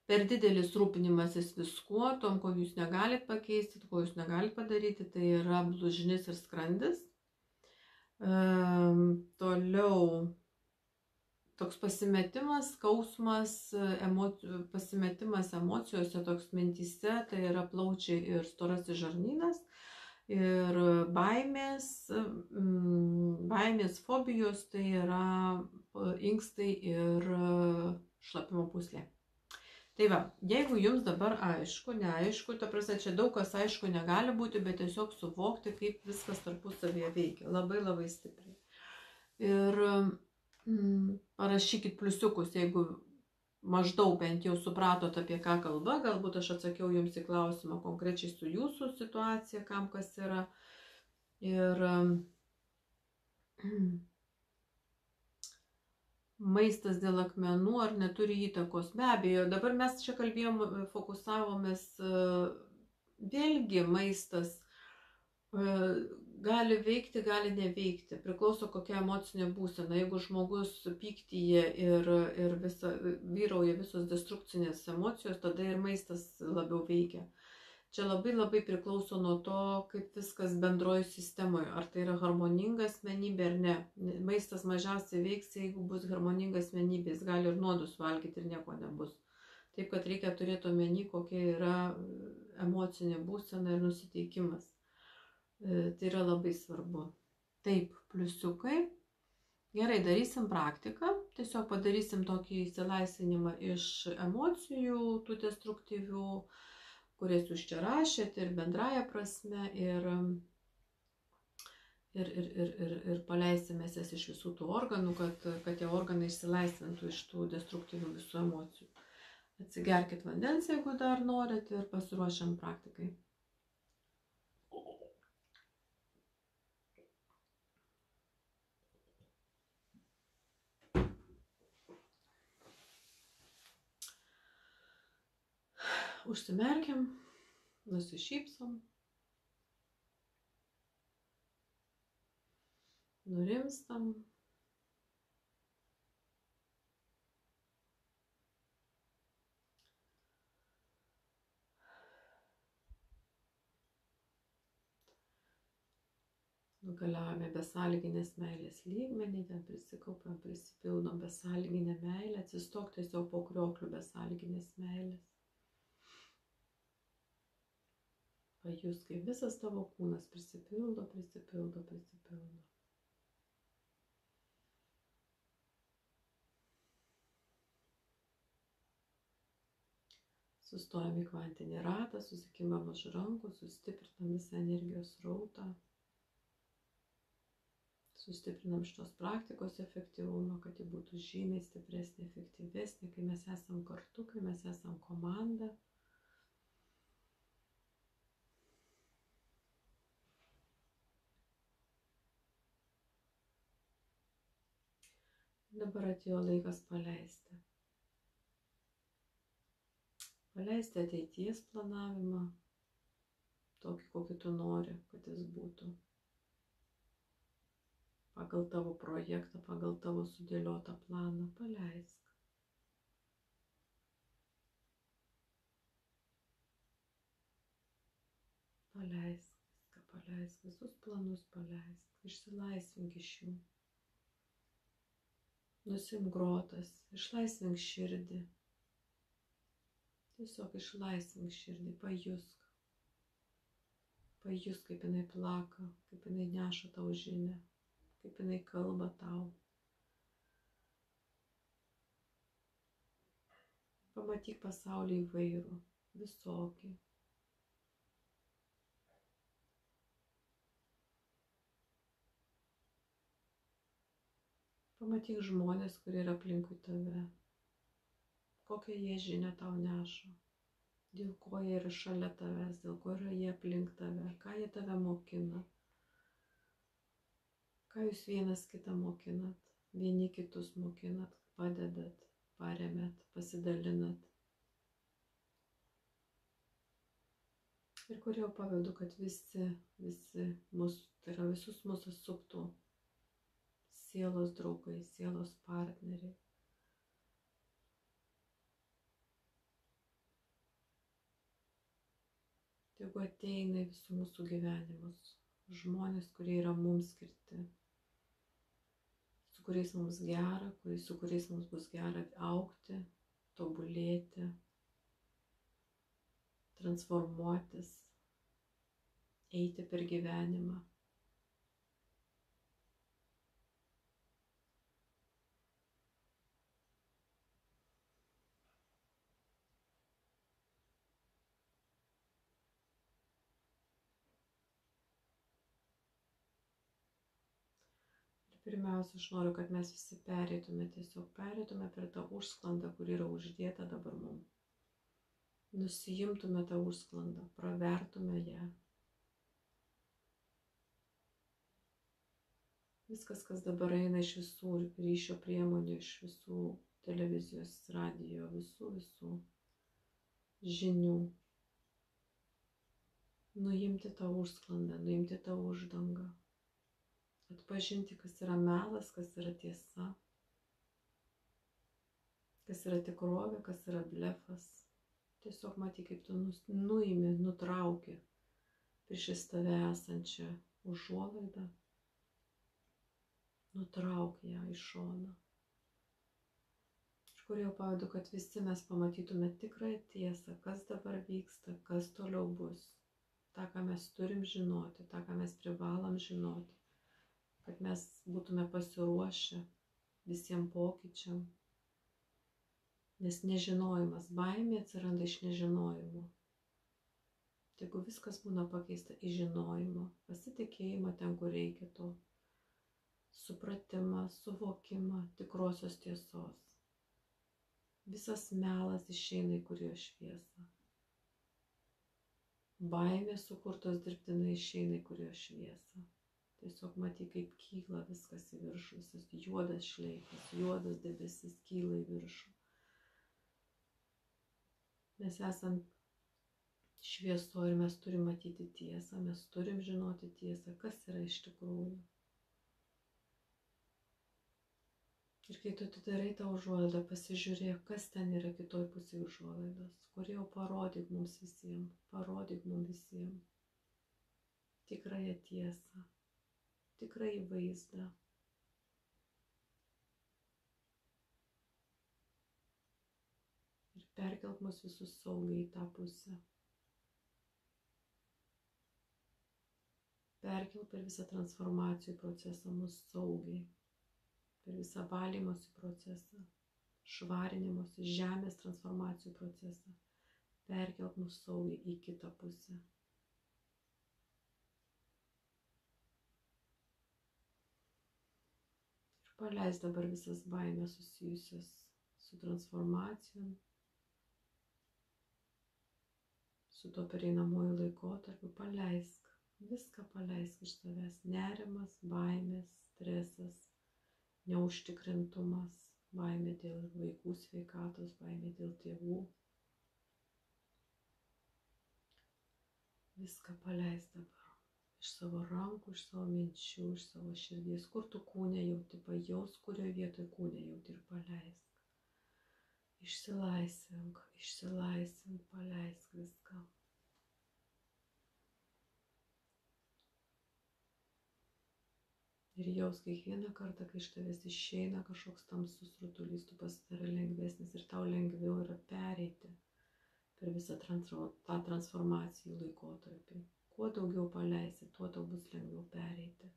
Per didelis rūpinimasis viskuo, tom, ko jūs negalit pakeisti, ko jūs negalit padaryti, tai yra blužnis ir skrandis. Ehm, toliau toks pasimetimas, skausmas, emocijų, pasimetimas emocijose, toks mintise, tai yra plaučiai ir storasis žarnynas. Ir baimės, mm, baimės fobijos tai yra inkstai ir šlapimo puslė. Tai va, jeigu jums dabar aišku, neaišku, ta prasme, čia daug kas aišku negali būti, bet tiesiog suvokti, kaip viskas tarpusavėje veikia. Labai labai stipriai. Ir mm, parašykit pliusiukus, jeigu maždaug bent jau supratot, apie ką kalba, galbūt aš atsakiau jums į klausimą konkrečiai su jūsų situacija, kam kas yra. Ir maistas dėl akmenų ar neturi įtakos. Be abejo, dabar mes čia kalbėjom, fokusavomės vėlgi maistas gali veikti, gali neveikti. Priklauso kokia emocinė būsena. Jeigu žmogus pyktyje ir, ir visa, vyrauja visos destrukcinės emocijos, tada ir maistas labiau veikia. Čia labai labai priklauso nuo to, kaip viskas bendroji sistemoje. Ar tai yra harmoninga asmenybė ar ne. Maistas mažiausiai veiks, jeigu bus harmoninga asmenybė. Jis gali ir nuodus valgyti ir nieko nebus. Taip kad reikia turėti omeny, kokia yra emocinė būsena ir nusiteikimas. E, tai yra labai svarbu. Taip, pliusiukai. Gerai, darysim praktiką, tiesiog padarysim tokį įsilaisvinimą iš emocijų, tų destruktyvių, kurias jūs čia rašėte ir bendraja prasme, ir, ir, ir, ir, ir, ir paleisimės jas iš visų tų organų, kad, kad tie organai išsilaisvintų iš tų destruktyvių visų emocijų. Atsigerkit vandens, jeigu dar norit, ir pasiruošiam praktikai. Užsimerkiam, nusišypsom, nurimstam. Nukeliaujame besąlyginės meilės lygmenį, ten prisikaupiam, prisipildom besąlyginę meilę, atsistok tiesiog po krioklių besąlyginės meilės. Pajus, kaip visas tavo kūnas prisipildo, prisipildo, prisipildo. Sustojam į kvantinį ratą, susikimam už rankų, sustiprinam visą energijos rautą. Sustiprinam šitos praktikos efektyvumą, kad ji būtų žymiai stipresnė, efektyvesnė, kai mes esam kartu, kai mes esam komanda. Dabar atėjo laikas paleisti. Paleisti ateities planavimą, tokį, kokį tu nori, kad jis būtų. Pagal tavo projektą, pagal tavo sudėliotą planą, paleisk. Paleisk viską, paleisk visus planus, paleisk, išsilaisvink iš jų. Nusim grotas, išlaisvink širdį. Tiesiog išlaisvink širdį, pajusk. Pajusk, kaip jinai plaka, kaip jinai neša tau žinę, kaip jinai kalba tau. Pamatyk pasaulį įvairų, visokį. Pamatyk žmonės, kurie yra aplinkui tave. Kokią jie žinę tau neša. Dėl ko jie yra šalia tavęs, dėl ko yra jie aplink tave, ką jie tave mokina. Ką jūs vienas kitą mokinat, vieni kitus mokinat, padedat, paremėt, pasidalinat. Ir kurio pavedu, kad visi, visi mus, tai yra visus mūsų suptų sielos draugai, sielos partneriai. Tegu ateina visų mūsų gyvenimus žmonės, kurie yra mums skirti, su kuriais mums gera, kuriais, su kuriais mums bus gera aukti, tobulėti, transformuotis, eiti per gyvenimą. Pirmiausia, aš noriu, kad mes visi pereitume, tiesiog pereitume per tą užsklandą, kur yra uždėta dabar mums. Nusijimtume tą užsklandą, pravertume ją. Viskas, kas dabar eina iš visų ryšio priemonių, iš visų televizijos, radio, visų, visų žinių. Nuimti tą užsklandą, nuimti tą uždangą atpažinti, kas yra melas, kas yra tiesa, kas yra tikrovė, kas yra blefas. Tiesiog matai, kaip tu nuimi, nutrauki priešis tave esančią užuolaidą, nutrauk ją iš šono. Iš kur jau pavadu, kad visi mes pamatytume tikrąją tiesą, kas dabar vyksta, kas toliau bus. Ta, ką mes turim žinoti, tą, ką mes privalom žinoti kad mes būtume pasiruošę visiems pokyčiam. Nes nežinojimas, baimė atsiranda iš nežinojimo. Jeigu viskas būna pakeista į žinojimą, pasitikėjimą ten, kur reikia to, supratimą, suvokimą tikrosios tiesos. Visas melas išeina į kurio šviesą. Baimė sukurtos dirbtinai išeina į kurio šviesą. Tiesiog matai, kaip kyla viskas į viršų, visas juodas šleifas, juodas debesis kyla į viršų. Mes esam švieso ir mes turim matyti tiesą, mes turim žinoti tiesą, kas yra iš tikrųjų. Ir kai tu atidarai tą užuolaidą, pasižiūrėk, kas ten yra kitoj pusėje užuolaidos, kur jau parodyk mums visiems, parodyk mums visiems tikrąją tiesą, tikrąjį vaizdą. Ir perkelk mus visus saugiai į tą pusę. Perkel per visą transformacijų procesą mus saugiai per visą valymosi procesą, švarinimosi, žemės transformacijų procesą, perkelk mus saugiai į kitą pusę. Ir paleis dabar visas baimės susijusias su transformacijom, su to pereinamoju laikotarpiu, paleisk, viską paleisk iš savęs, nerimas, baimės, stresas, neužtikrintumas, baimė dėl vaikų sveikatos, baimė dėl tėvų. Viską paleis dabar iš savo rankų, iš savo minčių, iš savo širdies, kur tu kūnė jauti, pajaus, kurioje vietoje kūnė jauti ir paleisk. Išsilaisvink, išsilaisvink, paleisk viską. Ir jaus kiekvieną kartą, kai iš tavęs išeina kažkoks tamsus rutulys, tu pasidarai lengvesnis ir tau lengviau yra pereiti per visą transformacijų laikotarpį. Kuo daugiau paleisi, tuo tau bus lengviau pereiti.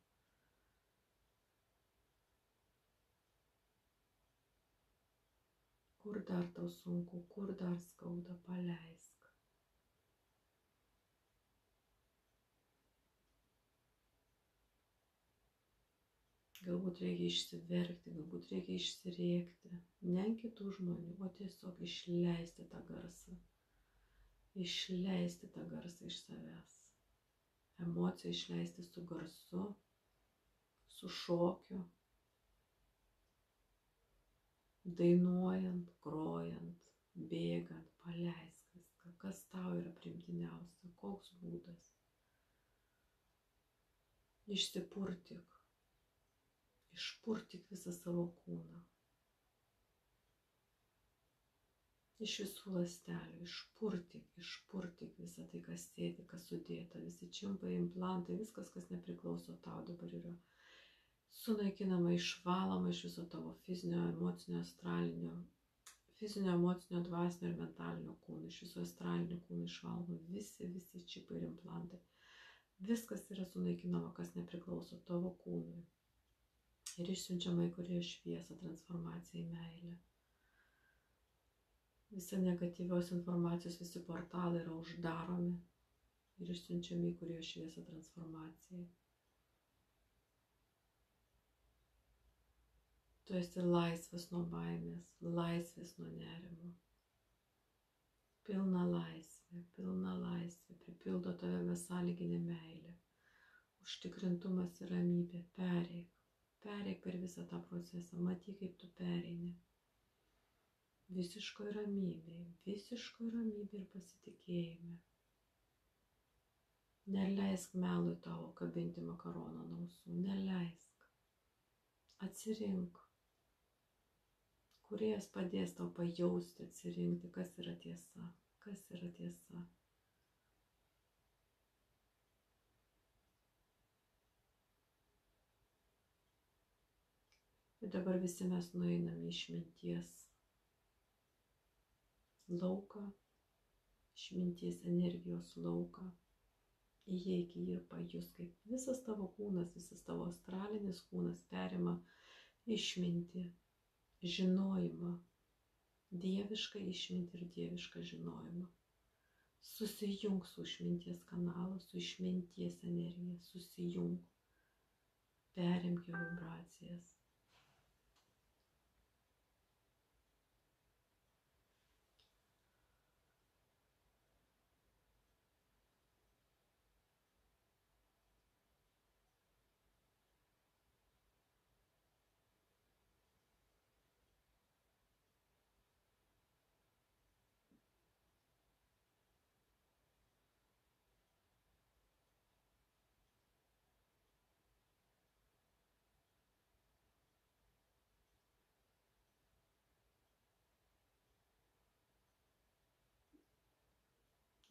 Kur dar tau sunku, kur dar skauda, paleis. Galbūt reikia išsiverkti, galbūt reikia išsirėkti. Ne kitų žmonių, o tiesiog išleisti tą garsą. Išleisti tą garsą iš savęs. Emociją išleisti su garsu, su šokiu, dainuojant, grojant, bėgant, paleisk viską, kas tau yra primtiniausia, koks būdas. Išsipurtik, Išpurtik visą savo kūną. Iš visų lastelių, išpurtik, išpurtik visą tai, kas sėdi, kas sudėta, visi čimpai, implantai, viskas, kas nepriklauso tau dabar yra sunaikinama, išvaloma iš viso tavo fizinio, emocinio, astralinio, fizinio, emocinio, dvasinio ir mentalinio kūno, iš viso astralinio kūno išvaloma visi, visi čipai ir implantai. Viskas yra sunaikinama, kas nepriklauso tavo kūnui ir išsiunčiama į kurie šviesą transformaciją į meilę. Visa negatyvios informacijos, visi portalai yra uždaromi ir išsiunčiami į kurie šviesą transformacijai. Tu esi laisvas nuo baimės, laisvės nuo nerimo. Pilna laisvė, pilna laisvė, pripildo tave besąlyginė meilė. Užtikrintumas ir ramybė, pereik Pereik per visą tą procesą, matyk, kaip tu pereini. Visiškoje ramybėje, visiškoje ramybėje ir pasitikėjime. Neleisk melui tavo kabinti makaroną nausų, neleisk. Atsirink. Kuriejas padės tau pajausti, atsirinkti, kas yra tiesa, kas yra tiesa. Ir dabar visi mes nueiname išminties lauką, išminties energijos lauką. Įeik į jį ir pajus, kaip visas tavo kūnas, visas tavo astralinis kūnas perima išmintį, žinojimą, dievišką išmintį ir dievišką žinojimą. Susijung su išminties kanalu, su išminties energija, susijung. Perimk jo vibracijas.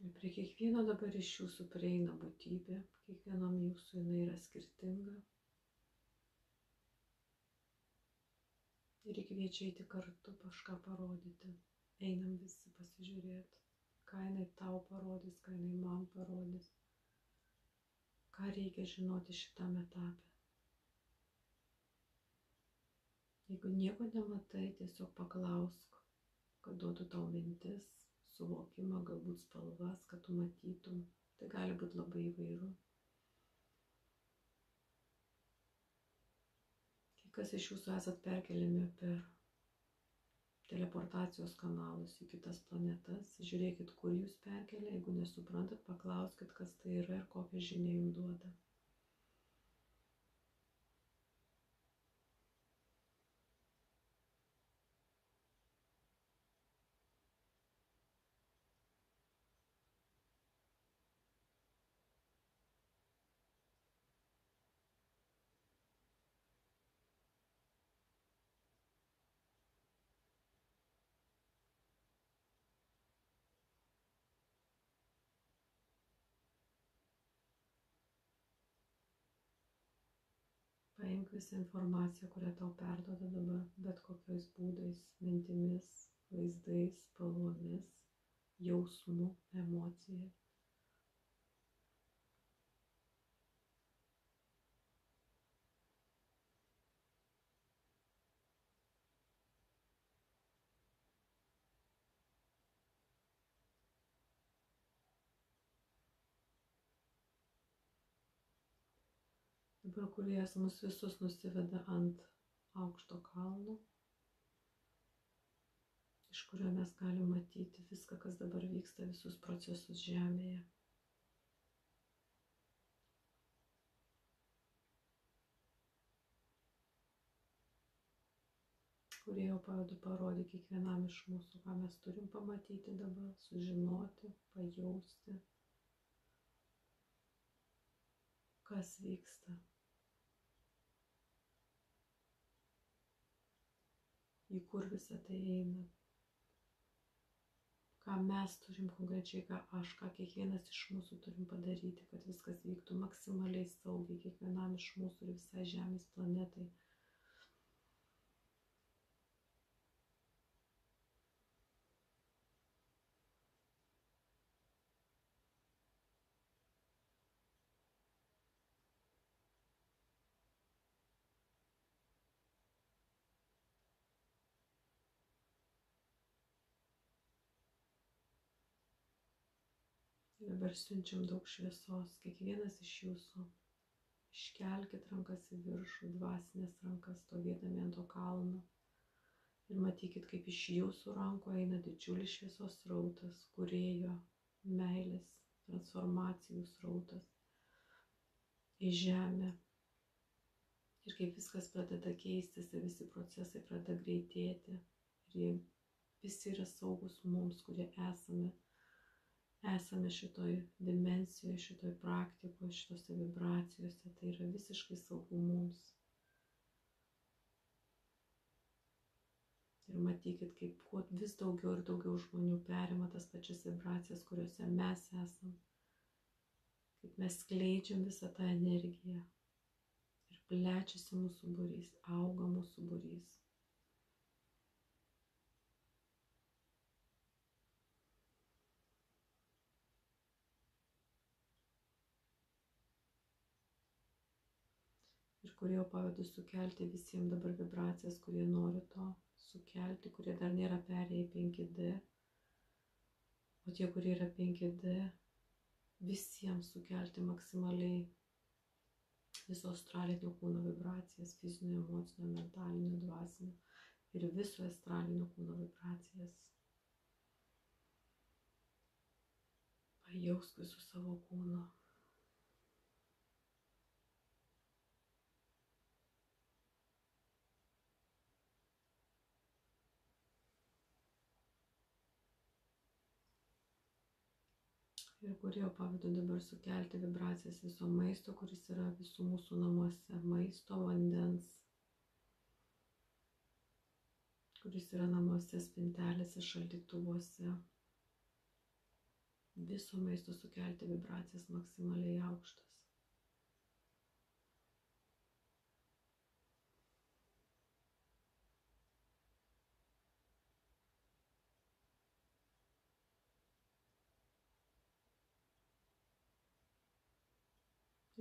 Ir prie kiekvieno dabar iš jūsų prieina būtybė, kiekvienam jūsų jinai yra skirtinga. Ir kviečia eiti kartu kažką parodyti. Einam visi pasižiūrėti, ką jinai tau parodys, ką jinai man parodys, ką reikia žinoti šitame etape. Jeigu nieko nematai, tiesiog paklausk, kad duotų tau mintis, suvokimą, galbūt spalvas, kad tu matytum. Tai gali būti labai įvairu. Kai kas iš jūsų esat perkeliami per teleportacijos kanalus į kitas planetas, žiūrėkit, kur jūs perkelia, jeigu nesuprantat, paklauskit, kas tai yra ir kokią žinią jums duoda. Paimk visą informaciją, kurią tau perdoda dabar, bet kokiais būdais, mintimis, vaizdais, spalvomis, jausmu, emocija. Dabar kuriejas mus visus nusiveda ant aukšto kalno, iš kurio mes galime matyti viską, kas dabar vyksta, visus procesus Žemėje. kurie jau pavedu parodyti kiekvienam iš mūsų, ką mes turim pamatyti dabar, sužinoti, pajausti, kas vyksta. Į kur visą tai eina. Ką mes turim konkrečiai, ką aš, ką kiekvienas iš mūsų turim padaryti, kad viskas vyktų maksimaliai saugiai kiekvienam iš mūsų ir visai Žemės planetai. Dabar siunčiam daug šviesos. Kiekvienas iš jūsų iškelkite rankas į viršų, dvasinės rankas, stovėdami ant to kalno. Ir matykit, kaip iš jūsų rankų eina didžiulis šviesos srautas, kurėjo, meilės, transformacijų srautas į žemę. Ir kaip viskas pradeda keistis ir visi procesai pradeda greitėti. Ir visi yra saugus mums, kurie esame esame šitoj dimensijoje, šitoj praktikoje, šitose vibracijose, tai yra visiškai saugu mums. Ir matykit, kaip kuo vis daugiau ir daugiau žmonių perima tas pačias vibracijas, kuriuose mes esam. Kaip mes skleidžiam visą tą energiją. Ir plečiasi mūsų būrys, auga mūsų būrys. Kurie jau pavedu sukelti visiems dabar vibracijas, kurie nori to sukelti, kurie dar nėra perėję į 5D. O tie, kurie yra 5D, visiems sukelti maksimaliai viso astralinio kūno vibracijas, fizinio, emocinio, mentalinio, dvasinio ir viso astralinio kūno vibracijas. Pajausk visų savo kūno. Ir kurie pavydu dabar sukelti vibracijas viso maisto, kuris yra visų mūsų namuose, maisto, vandens, kuris yra namuose, spintelėse, šaldytuvuose. Viso maisto sukelti vibracijas maksimaliai aukštas.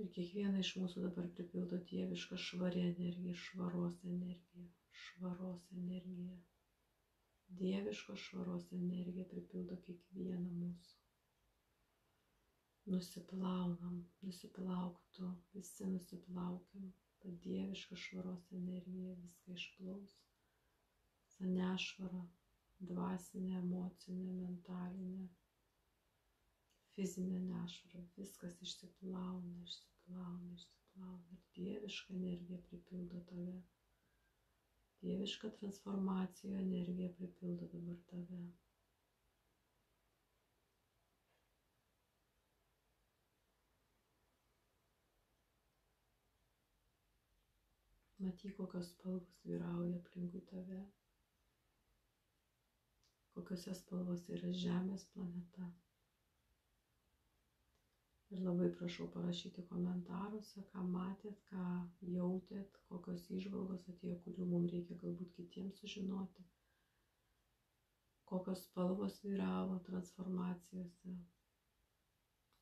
Ir kiekvieną iš mūsų dabar pripildo dievišką švarę energiją, švaros energiją, švaros energiją. Dieviškos švaros energija pripildo kiekvieną mūsų. Nusiplaunam, nusiplauktų, visi nusiplaukiam, ta dieviška švaros energija viską išplaus. Visa nešvara, dvasinė, emocinė, mentalinė, fizinė nešvara, viskas išsiplauna, išsiplauna išsiplauna, išsiplauna ir dieviška energija pripildo tave. Dieviška transformacijų energija pripildo dabar tave. Matyk, kokios spalvos vyrauja aplinkui tave. Kokiose spalvose yra Žemės planeta. Ir labai prašau parašyti komentaruose, ką matėt, ką jautėt, kokios išvalgos atėjo, kurių mums reikia galbūt kitiems sužinoti, kokios spalvos vyravo transformacijose.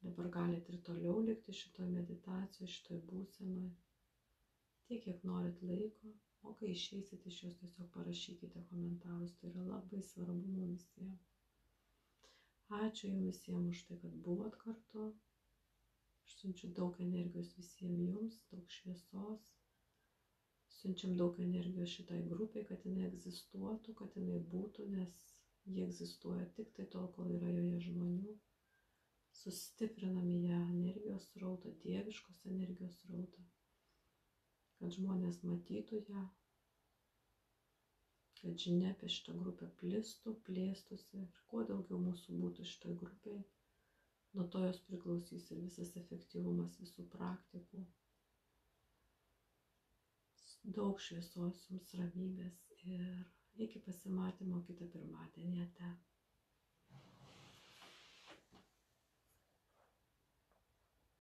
Dabar galite ir toliau likti šitoje meditacijoje, šitoje būsenoje, tiek, kiek norit laiko, o kai išeisit iš jos, tiesiog parašykite komentarus, tai yra labai svarbu mums visiems. Ačiū Jums visiems už tai, kad buvot kartu. Aš siunčiu daug energijos visiems jums, daug šviesos. Siunčiam daug energijos šitai grupiai, kad jinai egzistuotų, kad jinai būtų, nes jie egzistuoja tik tai tol, kol yra joje žmonių. Sustiprinam ją energijos srautą, dieviškos energijos srautą, kad žmonės matytų ją, kad žinia apie šitą grupę plistų, plėstųsi ir kuo daugiau mūsų būtų šitoj grupėje Nuo to jos priklausys ir visas efektyvumas visų praktikų. Daug šviesos jums ramybės ir iki pasimatymo kitą pirmadienį ate.